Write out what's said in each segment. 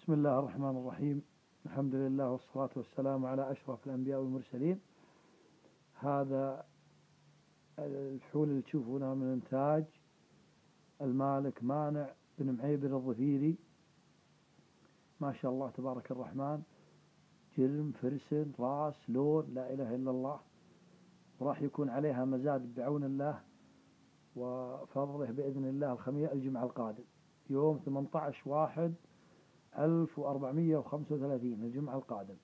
بسم الله الرحمن الرحيم. الحمد لله والصلاة والسلام على أشرف الأنبياء والمرسلين. هذا الفحول اللي تشوفونها من إنتاج المالك مانع بن معيبر الظفيري ما شاء الله تبارك الرحمن. جرم فرسن راس لون لا إله إلا الله. وراح يكون عليها مزاد بعون الله وفضله بإذن الله الخميس الجمعة القادم. يوم 18 واحد 1435 الجمعة القادم.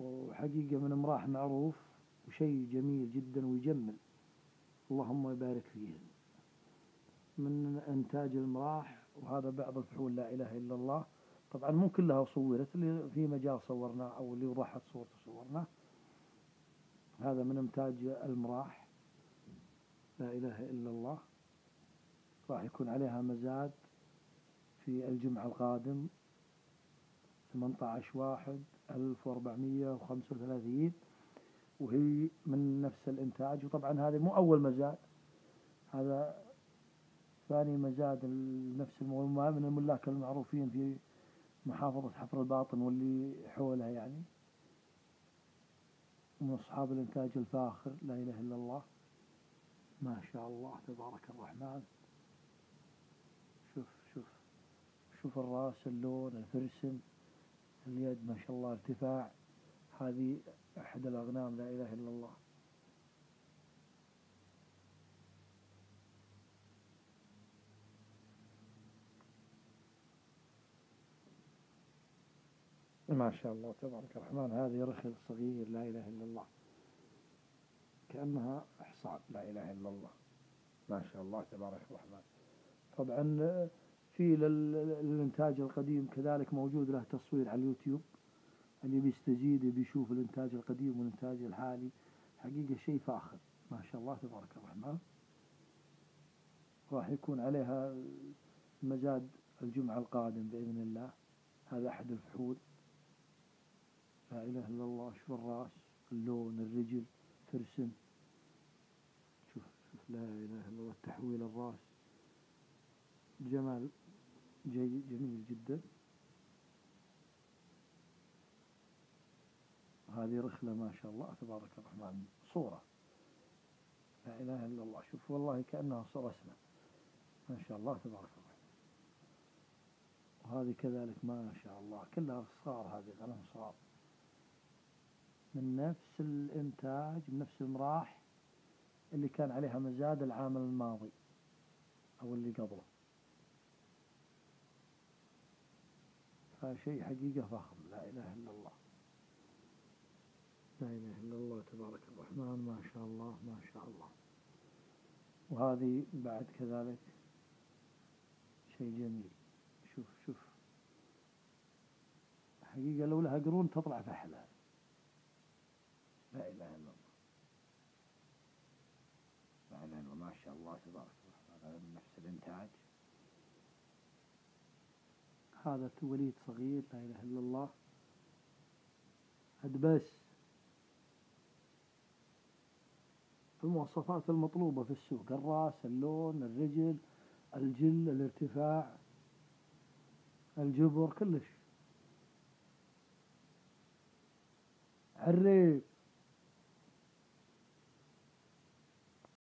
وحقيقة من امراح معروف وشيء جميل جدا ويجمل. اللهم يبارك فيهم من إنتاج المراح وهذا بعض الفحول لا إله إلا الله. طبعا مو كلها صورت اللي في مجال صورناه أو اللي وضحت صورته صورناه. هذا من إنتاج المراح. لا إله إلا الله. راح يكون عليها مزاد. في الجمعة القادم 18 واحد 1435 وهي من نفس الإنتاج. وطبعا هذه مو أول مزاد هذا ثاني مزاد نفس المولى من الملاك المعروفين في محافظة حفر الباطن واللي حولها يعني. من أصحاب الإنتاج الفاخر لا إله إلا الله. ما شاء الله تبارك الرحمن شوف شوف شوف الراس اللون الفرسم اليد ما شاء الله ارتفاع. هذه أحد الأغنام لا إله إلا الله. ما شاء الله تبارك الرحمن. هذه رخل صغير لا إله إلا الله. كأنها حصان لا إله إلا الله. ما شاء الله تبارك الرحمن. طبعا في للإنتاج القديم كذلك موجود له تصوير على اليوتيوب. اللي بيستزيد بيشوف الإنتاج القديم والإنتاج الحالي. حقيقة شيء فاخر. ما شاء الله تبارك الرحمن. راح يكون عليها مزاد الجمعة القادم بإذن الله. هذا أحد الفحول. لا إله إلا الله شوف الرأس اللون الرجل ترسم شوف شوف لا إله إلا الله تحويل الرأس. جمال. جيد جميل جدا. هذه رخلة ما شاء الله تبارك الرحمن. صورة. لا إله إلا الله. شوف والله كأنها اسمه. ما شاء الله تبارك الرحمن. وهذه كذلك ما شاء الله. كلها صغار هذه غنم صغار. من نفس الإنتاج من نفس المراح اللي كان عليها مزاد العام الماضي أو اللي قبله. فشيء حقيقة فخم. لا إله إلا الله. لا إله إلا الله تبارك الرحمن. ما شاء الله ما شاء الله. وهذه بعد كذلك شيء جميل. شوف شوف. حقيقة لو لها قرون تطلع فحلها. لا إله إلا الله. لا إله إلا الله. ما شاء الله تبارك الرحمن. هذا من نفس الإنتاج. هذا وليد صغير لا إله إلا الله. بس المواصفات المطلوبة في السوق الرأس اللون الرجل الجل الارتفاع الجبر كلش. عريب